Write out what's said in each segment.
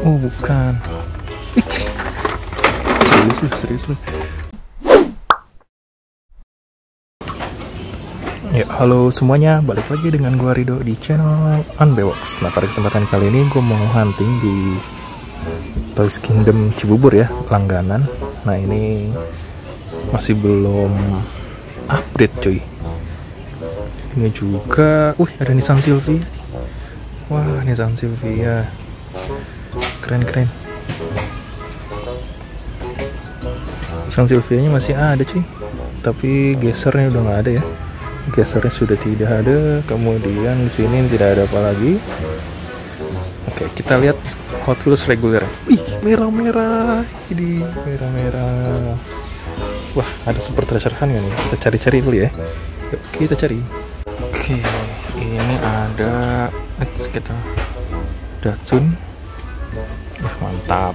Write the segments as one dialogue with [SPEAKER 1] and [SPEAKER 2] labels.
[SPEAKER 1] Oh bukan. Serius lu, serius lu. Ya, halo semuanya, balik lagi dengan gua Rido di channel Unbox. Nah, pada kesempatan kali ini gua mau hunting di Toys Kingdom Cibubur ya, langganan. Nah, ini masih belum update cuy. Ini juga, wih ada Nissan Sylvia nih. Wah, Nissan Sylvia. Keren-keren. Nissan Sylvia-nya masih ada cuy. Tapi gesernya udah nggak ada ya. Gesernya sudah tidak ada. Kemudian di sini tidak ada apa lagi. Oke kita lihat Hot Wheels reguler. Ih merah-merah. Ini merah-merah. Wah ada super treasure kan nih? Kita cari-cari dulu ya. Yuk kita cari. Oke ini ada kita Datsun mantap.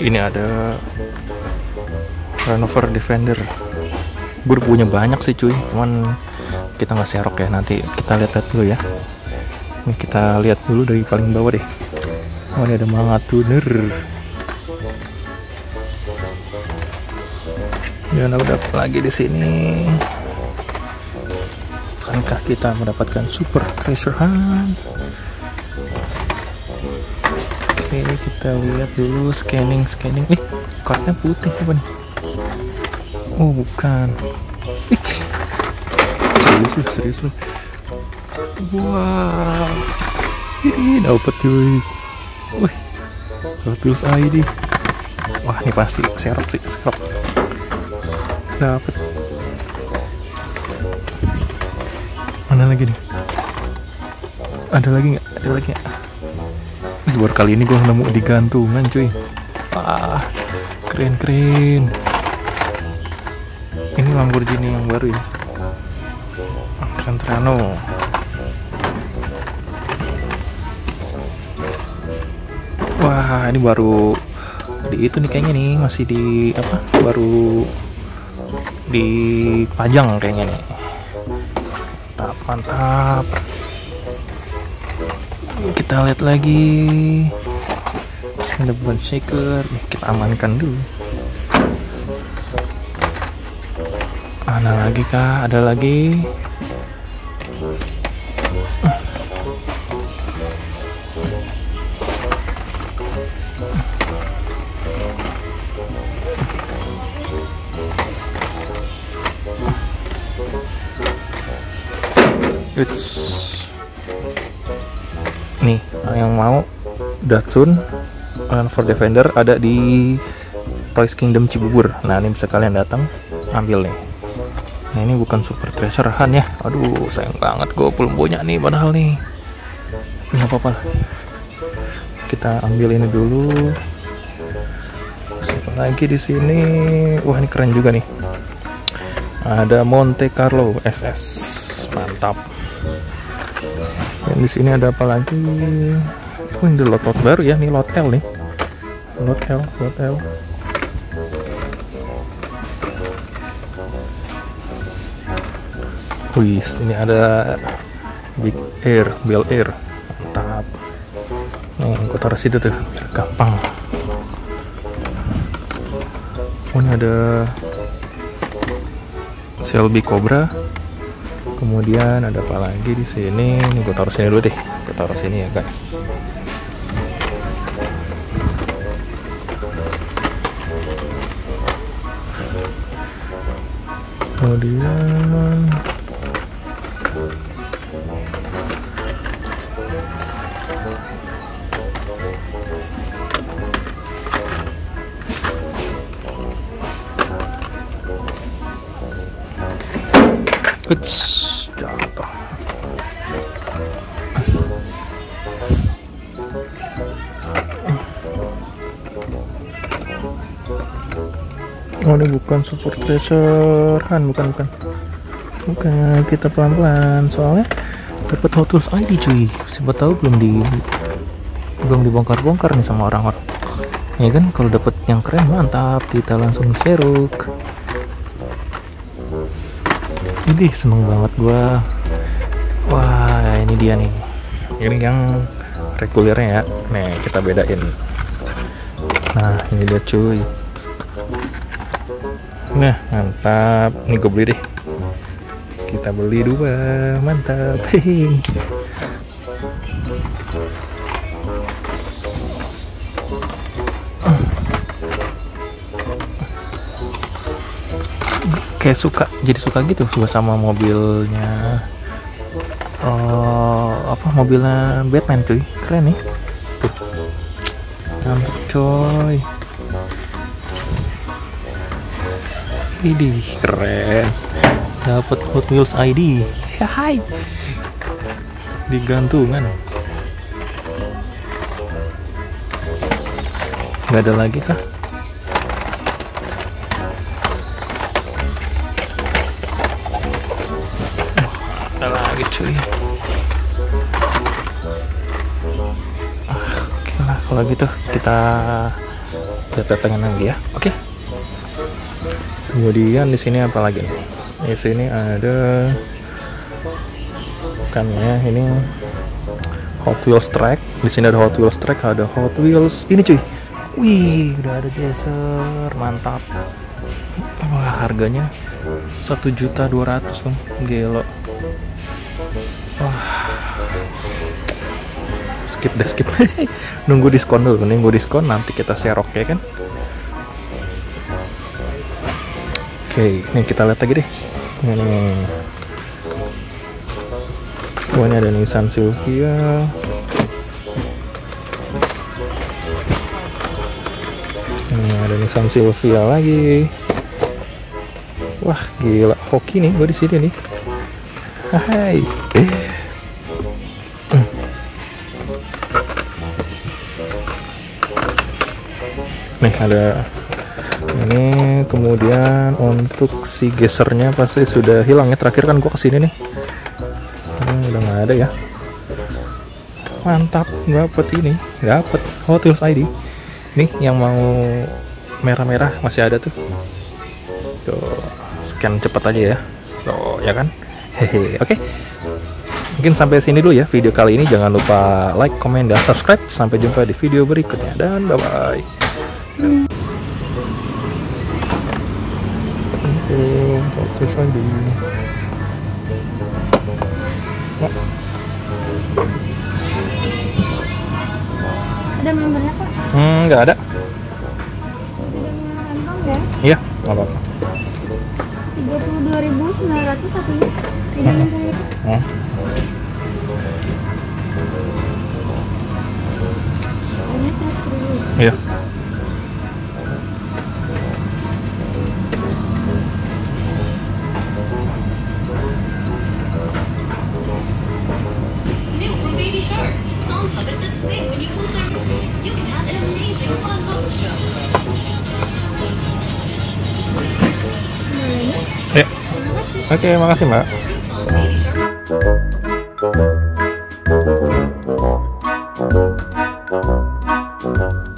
[SPEAKER 1] Ini ada Renover Defender. Gue punya banyak sih cuy. Cuman kita nggak serok ya. Nanti kita lihat-lihat dulu ya. Ini kita lihat dulu dari paling bawah deh. Oh ini ada manga tuner. Dan ada apa lagi di sini? Akankah kita mendapatkan super treasure hunt oke kita lihat dulu scanning scanning. Nih kartnya putih apa nih? Oh bukan. Serius lu serius wah ini dapat cuy. Wih Lotus ID wah ini pasti serok sih serok dapat mana lagi nih? Ada lagi nggak? Ada lagi nggak baru kali ini gue nemu di gantungan cuy. Ah keren keren. Ini Lamborghini yang baru ya Santrano wah ini baru di itu nih kayaknya nih masih di apa? Baru dipajang kayaknya nih. Mantap mantap kita lihat lagi. Cinnamon shaker. Kita amankan dulu. Mana lagi kah ada lagi? It's nih yang mau Datsun for Defender ada di Toys Kingdom Cibubur. Nah ini bisa kalian datang ambil nih. Nah ini bukan super treasure hunt ya. Aduh sayang banget gue belum punya nih padahal nih. Nggak apa-apa. Kita ambil ini dulu. Siapa lagi di sini? Wah ini keren juga nih. Ada Monte Carlo SS. Mantap. Dan di sini ada apa lagi? Oh, ini lotot baru ya, nih lotel nih. Lotel, lotel. Wih, ini ada Big Air, Bel Air. Mantap. Nih, aku taruh situ tuh, biar gampang. Oh, ini ada Shelby Cobra kemudian ada apa lagi di sini? Ini gue taruh sini dulu deh. Gue taruh sini ya guys. Kemudian Uts, jatuh. Oh ini bukan super treasure kan? Bukan bukan. Bukan kita pelan pelan soalnya dapat Hot ID cuy. Siapa tahu belum di belum dibongkar bongkar nih sama orang-orang. Ya kan? Kalau dapat yang keren mantap. Kita langsung seruk ini seneng banget gua. Wah ini dia nih. Ini yang regulernya ya. Nih kita bedain. Nah ini dia cuy. Nah mantap. Ini gue beli deh. Kita beli dua. Mantap. Hehehe kayak suka jadi suka gitu suka sama mobilnya. Uh, apa mobilnya Batman cuy. Keren nih. Tuh. Coy. Ini keren. Dapat Hot Wheels ID hai. Digantungan nggak ada lagi kah cuy. Ah, oke lah kalau gitu kita lihat datangan lagi ya. Oke. Kemudian di sini apa lagi nih? Di sini ada kan ya ini Hot Wheels track. Di sini ada Hot Wheels track ada Hot Wheels. Ini cuy. Wih udah ada geser mantap. Wah harganya satu juta dua ratus gelo wah skip deh skip. Nunggu diskon dulu. Nunggu diskon nanti kita serok ya kan? Oke ini kita lihat lagi deh. Ini oh ini ada Nissan Silvia. Ini ada Nissan Silvia lagi. Wah gila. Hoki nih gue di sini nih hai. Nih ada ini kemudian untuk si gesernya pasti sudah hilang ya. Terakhir kan gua ke sini nih. Ini udah nggak ada ya. Mantap dapet ini dapet. Hot Wheels ID nih yang mau merah-merah masih ada tuh. Tuh scan cepet aja ya. Tuh ya kan hehe oke mungkin sampai sini dulu ya video kali ini jangan lupa like comment dan subscribe sampai jumpa di video berikutnya dan bye bye lagi.
[SPEAKER 2] Ada membernya kok?
[SPEAKER 1] Hmm, nggak ada.
[SPEAKER 2] Ya?
[SPEAKER 1] Iya, nggak apa-apa.
[SPEAKER 2] Tiga puluh dua ribu sembilan ratus satunya. Ini ribu.
[SPEAKER 1] Iya. Oke, makasih Mbak.
[SPEAKER 3] From Baby